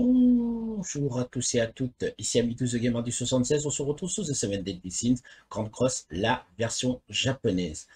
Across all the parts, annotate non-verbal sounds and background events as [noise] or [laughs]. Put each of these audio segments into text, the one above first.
Bonjour à tous et à toutes, ici Amitus The Gamer du 76, on se retrouve sur The Seven Deadly Sins, Grand Cross, la version japonaise.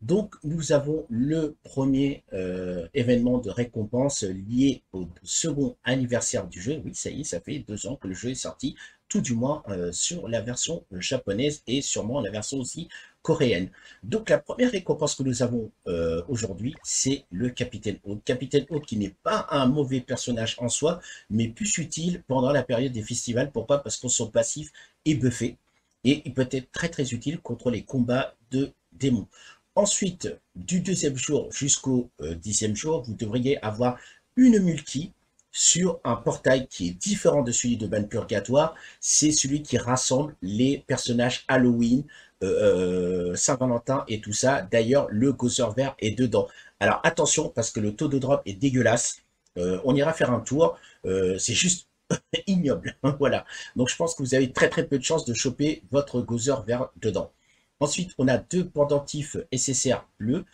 Donc nous avons le premier euh, événement de récompense lié au second anniversaire du jeu. Oui, ça y est, ça fait deux ans que le jeu est sorti, tout du moins euh, sur la version japonaise et sûrement la version aussi coréenne. Donc la première récompense que nous avons euh, aujourd'hui, c'est le Capitaine Hawk. Capitaine Hawk qui n'est pas un mauvais personnage en soi, mais plus utile pendant la période des festivals. Pourquoi? Parce que son passif est buffé et il peut être très très utile contre les combats de démons. Ensuite, du deuxième jour jusqu'au euh, dixième jour, vous devriez avoir une multi sur un portail qui est différent de celui de Ban Purgatoire. C'est celui qui rassemble les personnages Halloween, euh, euh, Saint-Valentin et tout ça. D'ailleurs, le Gozer vert est dedans. Alors attention, parce que le taux de drop est dégueulasse. on ira faire un tour. C'est juste [laughs] ignoble. [laughs] voilà. Donc je pense que vous avez très très peu de chances de choper votre Gozer vert dedans. Ensuite, on a deux pendentifs SSR bleus,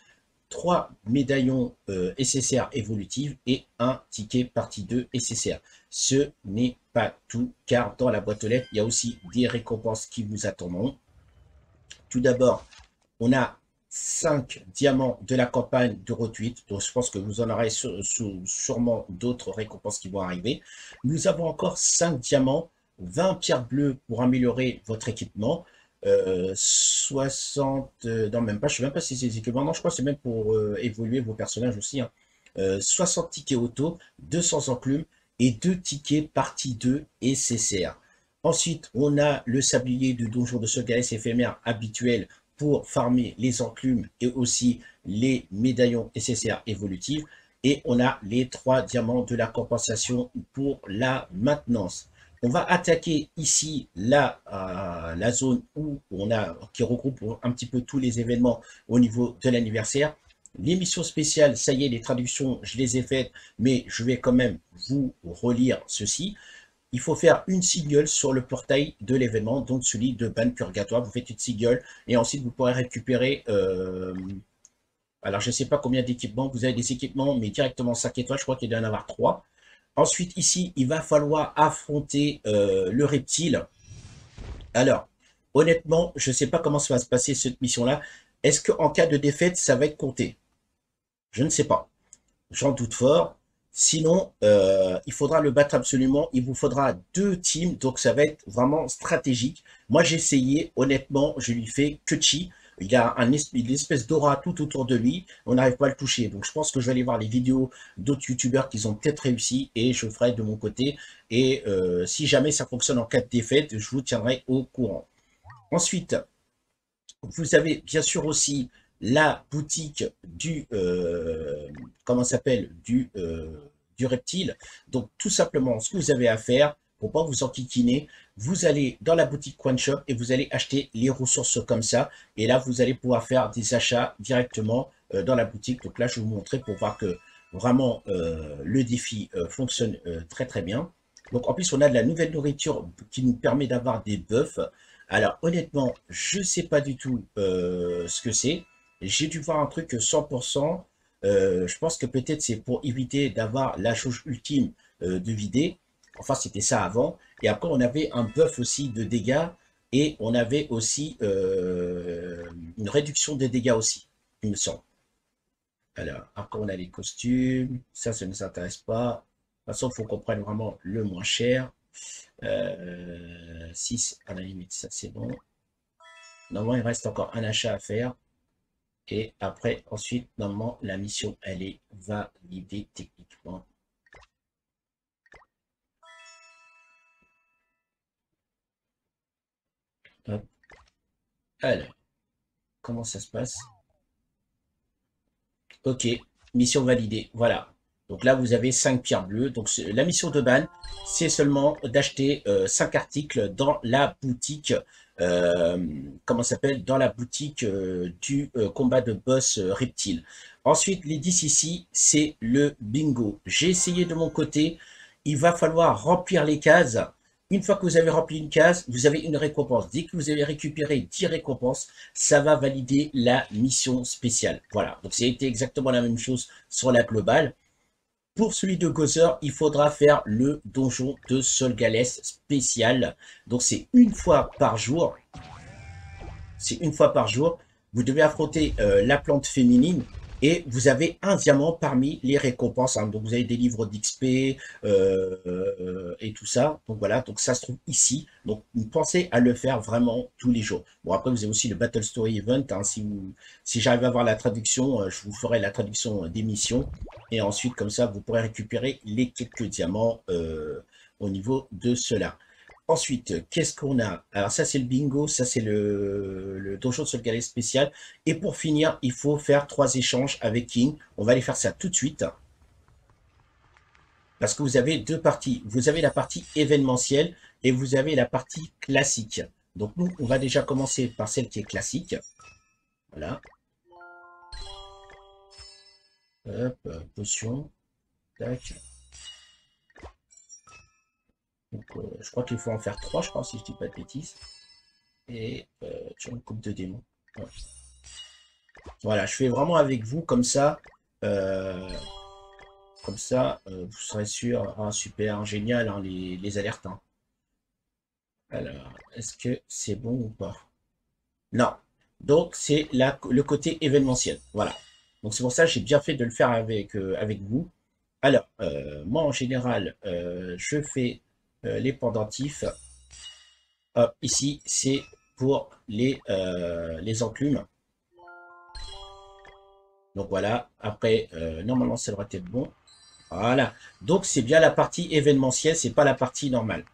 trois médaillons euh, SSR évolutifs et un ticket partie 2 SSR. Ce n'est pas tout, car dans la boîte aux lettres, il y a aussi des récompenses qui vous attendront. Tout d'abord, on a 5 diamants de la campagne de retweet. Donc, je pense que vous en aurez sûrement d'autres récompenses qui vont arriver. Nous avons encore 5 diamants, 20 pierres bleues pour améliorer votre équipement. 60, euh, non même pas, je sais même pas si c'est équipements, non je crois que c'est même pour euh, évoluer vos personnages aussi. 60 hein. euh, tickets auto, 200 enclumes et 2 tickets partie 2 et CCR. Ensuite, on a le sablier du donjon de sauvegarde éphémère habituel pour farmer les enclumes et aussi les médaillons SSR évolutifs. Et on a les trois diamants de la compensation pour la maintenance. On va attaquer ici la, zone où on a, qui regroupe un petit peu tous les événements au niveau de l'anniversaire. L'émission spéciale, ça y est, les traductions, je les ai faites, mais je vais quand même vous relire ceci. Il faut faire une sigle sur le portail de l'événement, donc celui de Ban Purgatoire. Vous faites une sigle et ensuite vous pourrez récupérer... Euh, alors, je ne sais pas combien d'équipements. Vous avez des équipements, mais directement 5 étoiles. Je crois qu'il doit en avoir 3. Ensuite, ici, il va falloir affronter euh, le reptile. Alors, honnêtement, je ne sais pas comment ça va se passer cette mission-là. Est-ce qu'en cas de défaite, ça va être compté? Je ne sais pas. J'en doute fort. Sinon, euh, il faudra le battre absolument. Il vous faudra deux teams, donc ça va être vraiment stratégique. Moi, j'ai essayé. Honnêtement, je lui fais que il a un, une espèce d'aura tout autour de lui, on n'arrive pas à le toucher. Donc je pense que je vais aller voir les vidéos d'autres youtubeurs qui ont peut-être réussi et je ferai de mon côté. Et euh, si jamais ça fonctionne en cas de défaite, je vous tiendrai au courant. Ensuite, vous avez bien sûr aussi la boutique du, euh, comment s'appelle, du, euh, du reptile. Donc tout simplement, ce que vous avez à faire, pour pas vous enquiquiner, vous allez dans la boutique One Shop et vous allez acheter les ressources comme ça. Et là, vous allez pouvoir faire des achats directement euh, dans la boutique. Donc là, je vais vous montrer pour voir que vraiment euh, le défi euh, fonctionne très très bien. Donc en plus, on a de la nouvelle nourriture qui nous permet d'avoir des bœufs. Alors honnêtement, je sais pas du tout ce que c'est. J'ai dû voir un truc 100%. je pense que peut-être c'est pour éviter d'avoir la chose ultime de vider. Enfin, c'était ça avant. Et après, on avait un buff aussi de dégâts et on avait aussi euh, une réduction des dégâts aussi, il me semble. Alors, après, on a les costumes. Ça, ça ne nous intéresse pas. De toute façon, il faut qu'on prenne vraiment le moins cher. 6 euh, à la limite, ça c'est bon. Normalement, il reste encore un achat à faire. Et après, ensuite, normalement, la mission, elle est validée techniquement. Alors, comment ça se passe? Ok, mission validée, voilà. Donc là, vous avez 5 pierres bleues. Donc la mission de ban, c'est seulement d'acheter 5 euh, articles dans la boutique, euh, comment s'appelle? Dans la boutique euh, du combat de boss reptile. Ensuite, les 10 ici, c'est le bingo. J'ai essayé de mon côté. Il va falloir remplir les cases une fois que vous avez rempli une case, vous avez une récompense. Dès que vous avez récupéré 10 récompenses, ça va valider la mission spéciale. Voilà, donc c'était exactement la même chose sur la globale. Pour celui de Gozer, il faudra faire le donjon de Solgalès spécial. Donc c'est une fois par jour. C'est une fois par jour. Vous devez affronter euh, la plante féminine et vous avez un diamant parmi les récompenses. Hein. Donc vous avez des livres d'XP euh, euh, et tout ça. Donc voilà, donc ça se trouve ici. Donc pensez à le faire vraiment tous les jours. Bon après vous avez aussi le Battle Story Event. Hein. Si, j'arrive à avoir la traduction, euh, je vous ferai la traduction des missions. Et ensuite comme ça vous pourrez récupérer les quelques diamants au niveau de cela. Ensuite, qu'est-ce qu'on a? Alors ça, c'est le bingo, ça, c'est le, le donjon de Solgalès spécial. Et pour finir, il faut faire trois échanges avec King. On va aller faire ça tout de suite. Parce que vous avez deux parties. Vous avez la partie événementielle et vous avez la partie classique. Donc nous, on va déjà commencer par celle qui est classique. Voilà. Hop, potion. Tac. Donc, euh, je crois qu'il faut en faire trois, je crois, si je dis pas de bêtises. Et euh, tu une coupe de démons. Voilà, je fais vraiment avec vous comme ça. Euh, comme ça, vous serez sûr. Ah, super, génial, hein, les, les, alertes. Hein. Alors, est-ce que c'est bon ou pas? Non. Donc, c'est le côté événementiel. Voilà. Donc, c'est pour ça que j'ai bien fait de le faire avec, avec vous. Alors, moi, en général, je fais euh, les pendentifs. ici, c'est pour les, euh, les enclumes. Donc voilà, après, euh, normalement, ça devrait être bon. Voilà, donc c'est bien la partie événementielle, c'est pas la partie normale.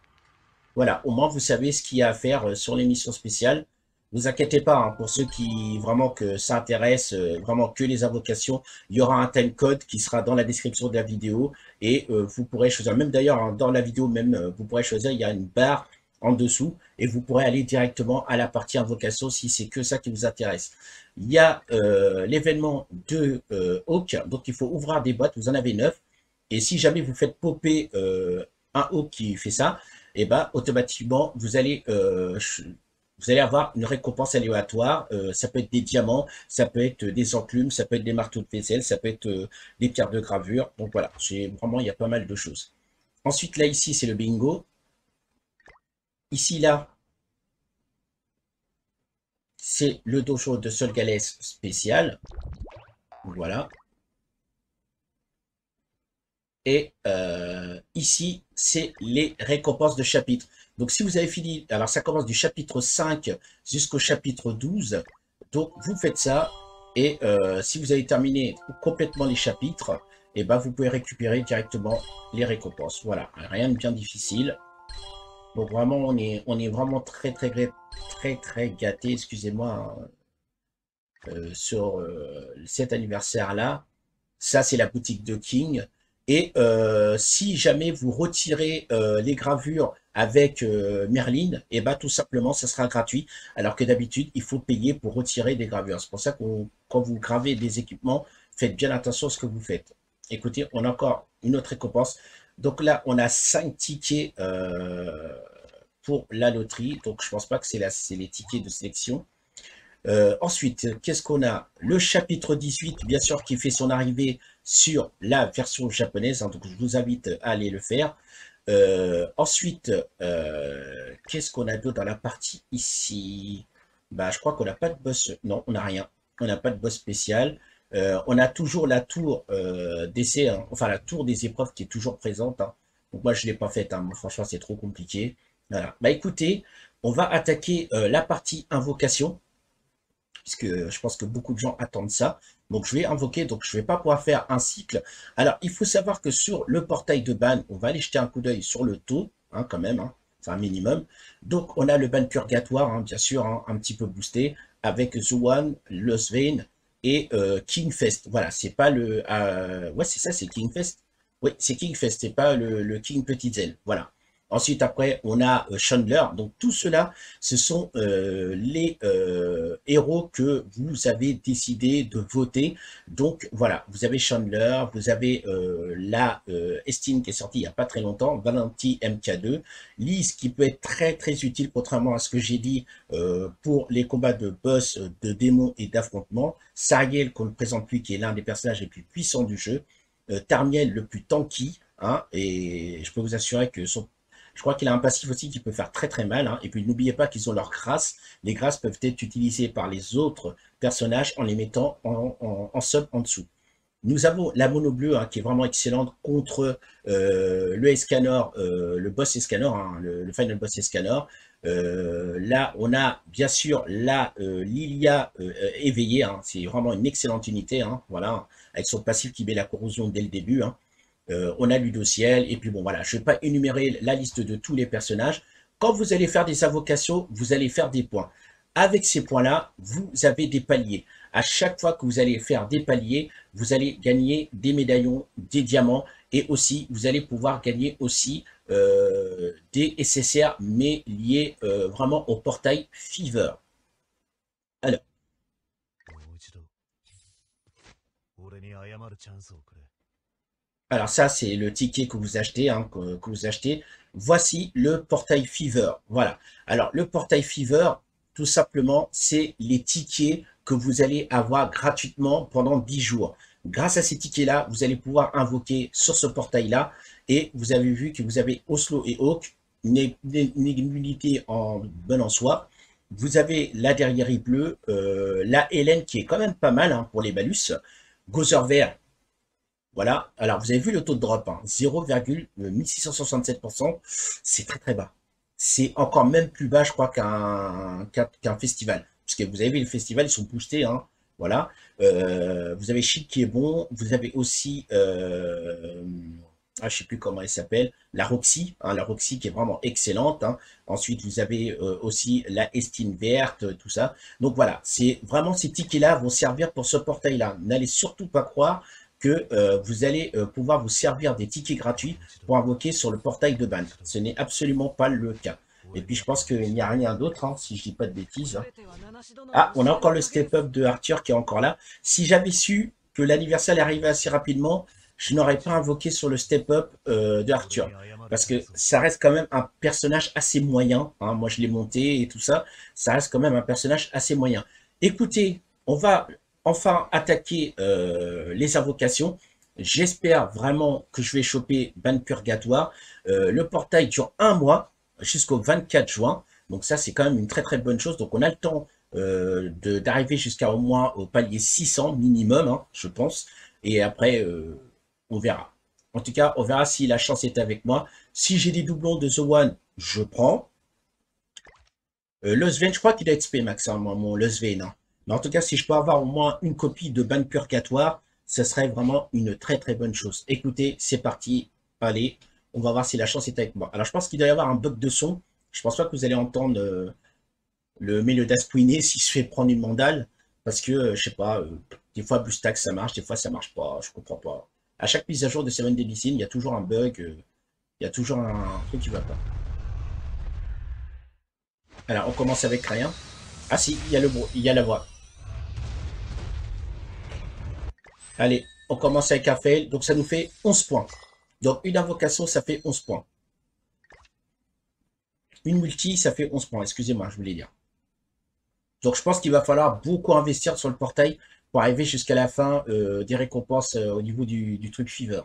Voilà, au moins vous savez ce qu'il y a à faire sur l'émission spéciale. Vous inquiétez pas, hein, pour ceux qui vraiment que ça intéresse, euh, vraiment que les invocations, il y aura un time code qui sera dans la description de la vidéo et euh, vous pourrez choisir, même d'ailleurs hein, dans la vidéo même, euh, vous pourrez choisir, il y a une barre en dessous et vous pourrez aller directement à la partie invocation si c'est que ça qui vous intéresse. Il y a l'événement de Hawk, donc il faut ouvrir des boîtes, vous en avez neuf et si jamais vous faites popper un Hawk qui fait ça, et eh ben automatiquement vous allez vous allez avoir une récompense aléatoire. Euh, ça peut être des diamants, ça peut être des enclumes, ça peut être des marteaux de vaisselle, ça peut être euh, des pierres de gravure. Donc voilà, vraiment, il y a pas mal de choses. Ensuite, là, ici, c'est le bingo. Ici, là, c'est le dojo de Solgalès spécial. Voilà. Et euh, ici, c'est les récompenses de chapitre. Donc, si vous avez fini, alors ça commence du chapitre 5 jusqu'au chapitre 12. Donc, vous faites ça. Et euh, si vous avez terminé complètement les chapitres, et eh ben, vous pouvez récupérer directement les récompenses. Voilà, rien de bien difficile. Donc, vraiment, on est, on est vraiment très, très, très, très gâté, excusez-moi, hein, euh, sur cet anniversaire-là. Ça, c'est la boutique de King. Et euh, si jamais vous retirez euh, les gravures avec euh, Merlin, et eh ben tout simplement, ça sera gratuit. Alors que d'habitude, il faut payer pour retirer des gravures. C'est pour ça que quand vous gravez des équipements, faites bien attention à ce que vous faites. Écoutez, on a encore une autre récompense. Donc là, on a 5 tickets pour la loterie. Donc je pense pas que c'est les tickets de sélection. Euh, ensuite, qu'est-ce qu'on a? Le chapitre 18, bien sûr, qui fait son arrivée sur la version japonaise. Hein, donc, je vous invite à aller le faire. Euh, ensuite, euh, qu'est-ce qu'on a d'autre dans la partie ici? Bah, Je crois qu'on n'a pas de boss. Non, on n'a rien. On n'a pas de boss spécial. on a toujours la tour d'essai, hein, enfin la tour des épreuves qui est toujours présente. Hein. Donc moi, je ne l'ai pas faite. franchement, c'est trop compliqué. Voilà. Bah écoutez, on va attaquer la partie invocation puisque je pense que beaucoup de gens attendent ça. Donc je vais invoquer, donc je ne vais pas pouvoir faire un cycle. Alors il faut savoir que sur le portail de ban, on va aller jeter un coup d'œil sur le taux, hein, quand même, hein, c'est un minimum. Donc on a le ban purgatoire, hein, bien sûr, un petit peu boosté, avec The One, Los Vein et euh, Kingfest. Voilà, c'est pas le... Euh, ouais, c'est ça, c'est Kingfest. Oui, c'est Kingfest, c'est pas le, le King Petite Zelle. Voilà. Ensuite, après, on a euh, Chandler. Donc, tout cela, ce sont euh, les euh, héros que vous avez décidé de voter. Donc, voilà, vous avez Chandler, vous avez la Estine qui est sortie il n'y a pas très longtemps, Valenti MK2, Lise qui peut être très, très utile, contrairement à ce que j'ai dit pour les combats de boss, de démons et d'affrontements, Sariel qu'on ne présente plus, qui est l'un des personnages les plus puissants du jeu, Tarmiel le plus tanky, hein, et je peux vous assurer que son, je crois qu'il a un passif aussi qui peut faire très très mal, hein, et puis n'oubliez pas qu'ils ont leurs grâces, les grâces peuvent être utilisées par les autres personnages en les mettant en, en, sub en dessous. Nous avons la mono bleue hein, qui est vraiment excellente contre euh, le Escanor, euh, le boss Escanor, hein, le, final boss Escanor. Euh, là, on a bien sûr la Lilia éveillée, c'est vraiment une excellente unité, voilà, avec son passif qui met la corrosion dès le début. On a Ludociel, et puis bon voilà, je ne vais pas énumérer la liste de tous les personnages. Quand vous allez faire des invocations, vous allez faire des points. Avec ces points-là, vous avez des paliers. À chaque fois que vous allez faire des paliers, vous allez gagner des médaillons, des diamants, et aussi, vous allez pouvoir gagner aussi euh, des SSR, mais liés euh, vraiment au portail Fever. Alors. Alors ça, c'est le ticket que vous achetez, hein, que vous achetez. Voici le portail Fever. Voilà. Alors, le portail Fever, tout simplement, c'est les tickets que vous allez avoir gratuitement pendant 10 jours. Grâce à ces tickets-là, vous allez pouvoir invoquer sur ce portail-là. Et vous avez vu que vous avez Oslo et Hawk, une, en bonne en soi. Vous avez la derrière bleue, euh, la Hélène qui est quand même pas mal hein, pour les balus. Gozer vert, voilà. Alors vous avez vu le taux de drop, hein, 0,1667%, c'est très très bas c'est encore même plus bas, je crois, qu'un festival. Parce que vous avez vu, les festivals, ils sont boostés, hein, voilà. Euh, vous avez Chic qui est bon, vous avez aussi, euh, ah, je sais plus comment elle s'appelle, la Roxy, hein, la Roxy qui est vraiment excellente. Hein. Ensuite, vous avez euh, aussi la Estine verte, tout ça. Donc voilà, c'est vraiment ces tickets-là vont servir pour ce portail-là. N'allez surtout pas croire que euh, vous allez euh, pouvoir vous servir des tickets gratuits pour invoquer sur le portail de ban. Ce n'est absolument pas le cas. Et puis je pense qu'il n'y a rien d'autre, hein, si je dis pas de bêtises. Hein. Ah, on a encore le step-up de Arthur qui est encore là. Si j'avais su que l'anniversaire arrivait assez rapidement, je n'aurais pas invoqué sur le step-up euh, de Arthur. Parce que ça reste quand même un personnage assez moyen. Hein. Moi, je l'ai monté et tout ça. Ça reste quand même un personnage assez moyen. Écoutez, on va enfin attaquer euh, les invocations. J'espère vraiment que je vais choper Ban Purgatoire. Euh, le portail dure un mois jusqu'au 24 juin. Donc ça, c'est quand même une très très bonne chose. Donc on a le temps euh, d'arriver jusqu'à au moins au palier 600 minimum, hein, je pense. Et après, on verra. En tout cas, on verra si la chance est avec moi. Si j'ai des doublons de The One, je prends. le Sven, je crois qu'il a XP max, hein, mon Le Sven. Mais en tout cas, si je peux avoir au moins une copie de Ban Purgatoire, ce serait vraiment une très très bonne chose. Écoutez, c'est parti. Allez, on va voir si la chance est avec moi. Alors, je pense qu'il doit y avoir un bug de son. Je pense pas que vous allez entendre euh, le Mélodas pouiner s'il se fait prendre une mandale. Parce que, euh, je sais pas, euh, des fois BlueStack ça marche, des fois ça marche pas. Je comprends pas. À chaque mise à jour de Seven Deadly il y a toujours un bug. il y a toujours un truc qui va pas. Alors, on commence avec rien. Ah si, il y a, le, il y a la voix. Allez, on commence avec fail. Donc, ça nous fait 11 points. Donc, une invocation, ça fait 11 points. Une multi, ça fait 11 points. Excusez-moi, je voulais dire. Donc, je pense qu'il va falloir beaucoup investir sur le portail pour arriver jusqu'à la fin euh, des récompenses euh, au niveau du, truc Fever.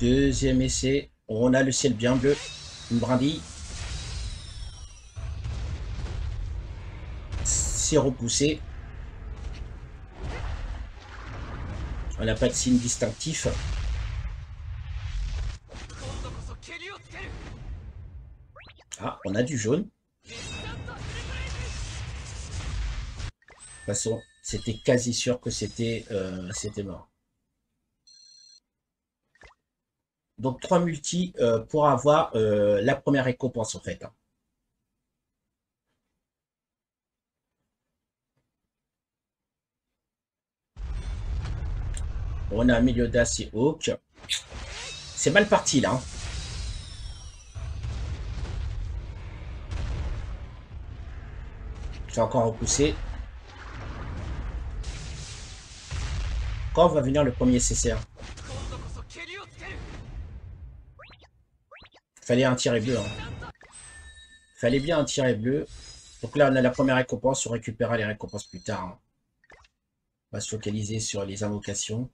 Deuxième essai. On a le ciel bien bleu. Une brindille. C'est repoussé. On n'a pas de signe distinctif. Ah, on a du jaune. De toute façon, c'était quasi sûr que c'était euh, mort. Donc, trois multi euh, pour avoir euh, la première récompense, en fait. Hein. On a Meliodas et Hawk. C'est mal parti là. Hein. Vais encore repousser. Quand va venir le premier CCR Fallait un tiré bleu. Hein. Fallait bien un tiré bleu. Donc là, on a la première récompense. On récupérera les récompenses plus tard. Hein. On va se focaliser sur les invocations.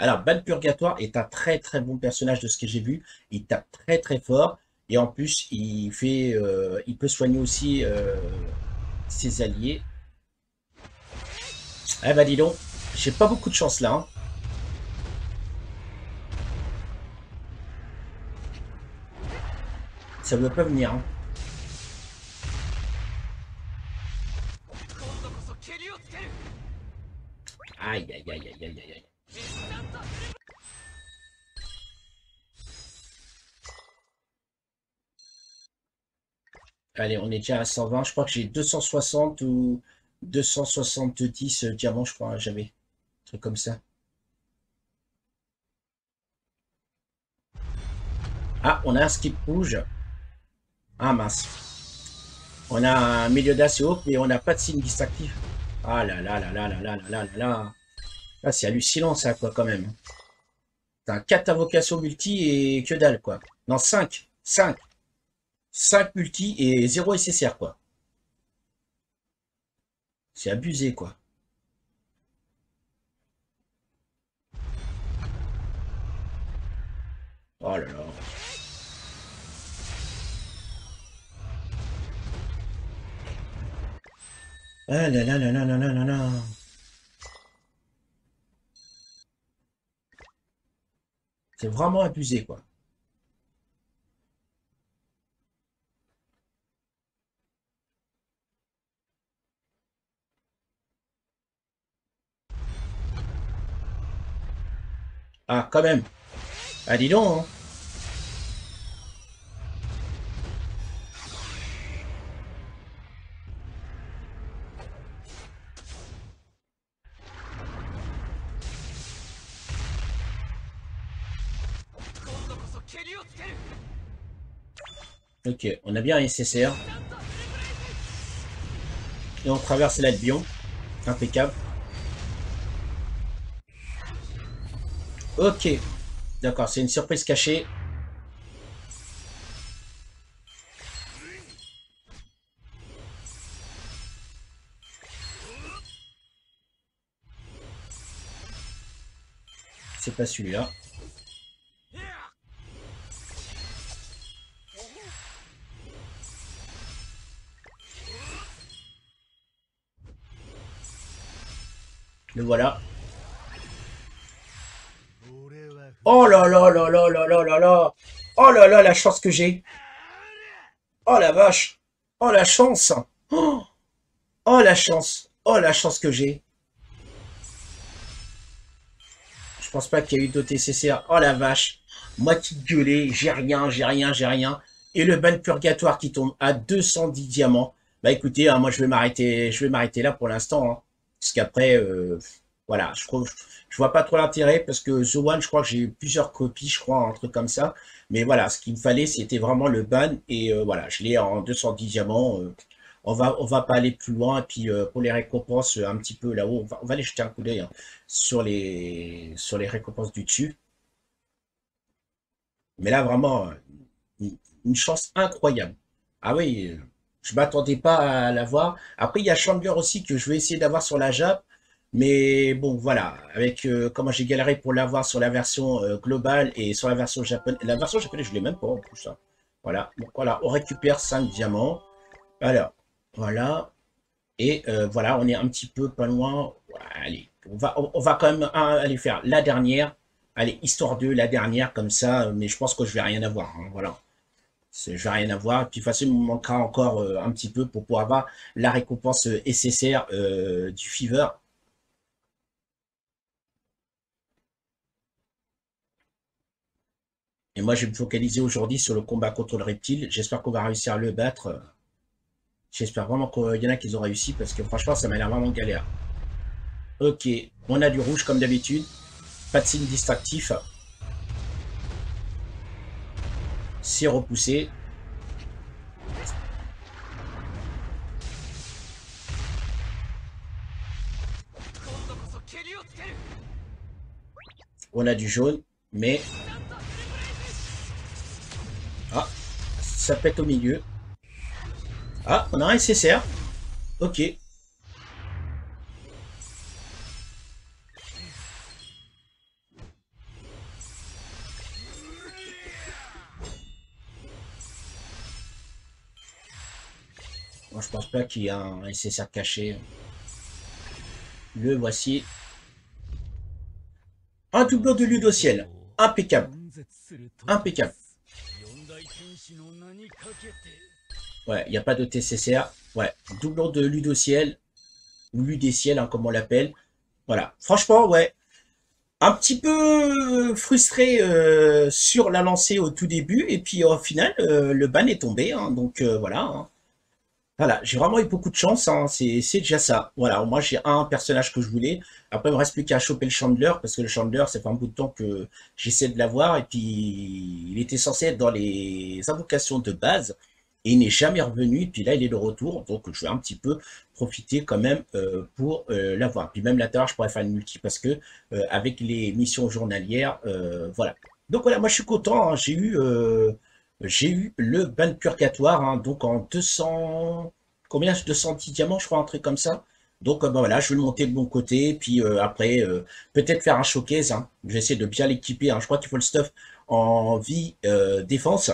Alors, Ban Purgatoire est un très très bon personnage de ce que j'ai vu. Il tape très très fort. Et en plus, il euh, peut soigner aussi euh, ses alliés. Eh bah dis donc, j'ai pas beaucoup de chance là. Hein. Ça veut pas venir. Hein. Aïe, aïe, aïe, aïe, aïe, aïe. Allez, on est déjà à 120. Je crois que j'ai 260 ou 270 euh, diamants, je crois, j'avais. Un truc comme ça. Ah, on a un skip rouge. Ah mince. On a un milieu d'assez haut, mais on n'a pas de signe distractif. Ah là là là là là là là là là là. C'est hallucinant ça, quoi, quand même. T'as 4 invocations multi et que dalle, quoi. Non, 5. 5. 5 multi et 0 SSR, quoi. C'est abusé, quoi. Oh là là. Ah là là là là là là là là. C'est vraiment abusé, quoi. Ah, quand même. Ah, dis donc. Hein. Ok, on a bien un SSR. Et on traverse l'Albion. Impeccable. Ok. D'accord, c'est une surprise cachée. C'est pas celui-là. Voilà. Oh là là là là là là là là Oh là là, la chance que j'ai Oh la vache Oh la chance oh, oh la chance Oh la chance que j'ai Je pense pas qu'il y a eu d'OTCCR. Oh la vache Moi qui gueulais, j'ai rien, j'ai rien, j'ai rien. Et le ban purgatoire qui tombe à 210 diamants. Bah écoutez, hein, moi je vais m'arrêter je vais m'arrêter là pour l'instant. Hein. Parce qu'après, euh, voilà, je trouve je vois pas trop l'intérêt parce que The One, je crois que j'ai eu plusieurs copies, je crois, un truc comme ça. Mais voilà, ce qu'il me fallait, c'était vraiment le ban. Et euh, voilà, je l'ai en 210 diamants. Euh, on va, on va pas aller plus loin. Et puis pour les récompenses, un petit peu là-haut, on va, on va aller jeter un coup d'œil hein, sur, les, sur les récompenses du dessus. Mais là, vraiment, une, chance incroyable. Ah oui, je m'attendais pas à l'avoir. Après, il y a Chandler aussi que je vais essayer d'avoir sur la Jap. Mais bon, voilà, avec euh, comment j'ai galéré pour l'avoir sur la version euh, globale et sur la version japonaise. La version japonaise, je l'ai même pas en plus. Hein. Voilà, donc voilà, on récupère 5 diamants. Alors, voilà. Et euh, voilà, on est un petit peu pas loin. Allez, on va, on, va quand même aller faire la dernière. Allez, histoire 2, la dernière, comme ça. Mais je pense que je vais rien avoir. Hein, voilà. Je vais rien avoir. Et puis, de toute façon, il me manquera encore un petit peu pour pouvoir avoir la récompense SSR du Fever. Et moi, je vais me focaliser aujourd'hui sur le combat contre le reptile. J'espère qu'on va réussir à le battre. J'espère vraiment qu'il y en a qui ont réussi parce que franchement, ça m'a l'air vraiment galère. Ok, on a du rouge comme d'habitude. Pas de signe distractif. C'est repoussé. On a du jaune, mais ça pète au milieu. Ah, on a un SSR. Ok. Pense pas qu'il y ait un SSR caché. Le voici. Un doublon de Ludociel. Impeccable. Impeccable. Ouais, il n'y a pas de TCCR. Ouais, doublon de Ludociel. Ou Ludéciel, hein, comme on l'appelle. Voilà. Franchement, ouais. Un petit peu frustré euh, sur la lancée au tout début. Et puis au final, euh, le ban est tombé. Hein, donc euh, voilà. Hein. Voilà, j'ai vraiment eu beaucoup de chance, hein, c'est déjà ça. Voilà, moi j'ai un personnage que je voulais. Après, il me reste plus qu'à choper le Chandler, parce que le Chandler, c'est fait un bout de temps que j'essaie de l'avoir, et puis il était censé être dans les invocations de base, et il n'est jamais revenu, et puis là il est de retour, donc je vais un petit peu profiter quand même euh, pour euh, l'avoir. Puis même là, je pourrais faire une multi, parce que euh, avec les missions journalières, voilà. Donc voilà, moi je suis content, hein. j'ai eu j'ai eu le ban purgatoire, hein, donc en 200, combien? 210 diamants, je crois, un truc comme ça. Donc ben voilà, je vais le monter de mon côté, puis euh, après, peut-être faire un showcase. Hein. De bien l'équiper. Hein. Je crois qu'il faut le stuff en vie défense.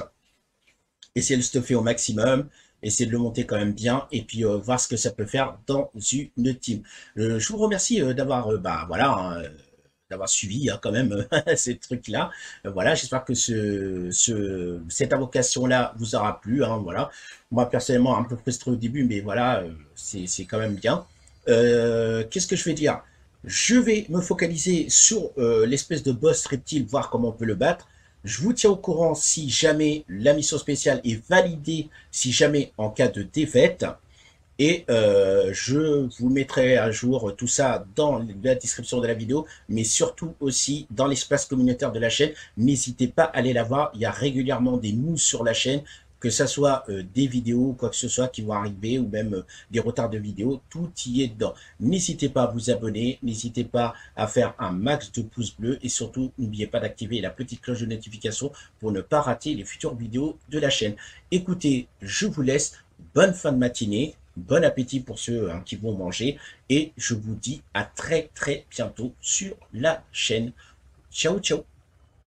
Essayer de le stuffer au maximum. Essayer de le monter quand même bien. Et puis voir ce que ça peut faire dans une team. je vous remercie d'avoir, bah voilà d'avoir suivi hein, quand même [laughs] ces trucs-là. Euh, voilà, j'espère que ce, ce, cette invocation-là vous aura plu. Hein, voilà. Moi, personnellement, un peu frustré au début, mais voilà, euh, c'est quand même bien. Euh, qu'est-ce que je vais dire? Je vais me focaliser sur l'espèce de boss reptile, voir comment on peut le battre. Je vous tiens au courant si jamais la mission spéciale est validée, si jamais en cas de défaite. Et euh, je vous mettrai à jour tout ça dans la description de la vidéo, mais surtout aussi dans l'espace communautaire de la chaîne. N'hésitez pas à aller la voir, il y a régulièrement des news sur la chaîne, que ce soit euh, des vidéos ou quoi que ce soit qui vont arriver, ou même euh, des retards de vidéos, tout y est dedans. N'hésitez pas à vous abonner, n'hésitez pas à faire un max de pouces bleus, et surtout, n'oubliez pas d'activer la petite cloche de notification pour ne pas rater les futures vidéos de la chaîne. Écoutez, je vous laisse, bonne fin de matinée, Bon appétit pour ceux hein, qui vont manger. Et je vous dis à très très bientôt sur la chaîne. Ciao ciao